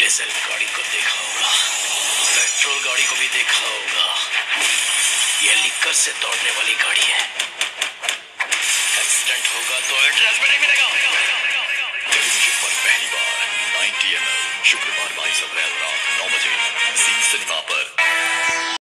Diesel गाड़ी को देखा होगा। पेट्रोल गाड़ी को भी देखा होगा। ये लिक्कर से दौड़ने वाली गाड़ी है। एक्सीडेंट होगा तो एड्रेस में नहीं मिलेगा। टेलीविज़न पर पहली बार 90 एम शुक्रवार बाईस अप्रैल रात।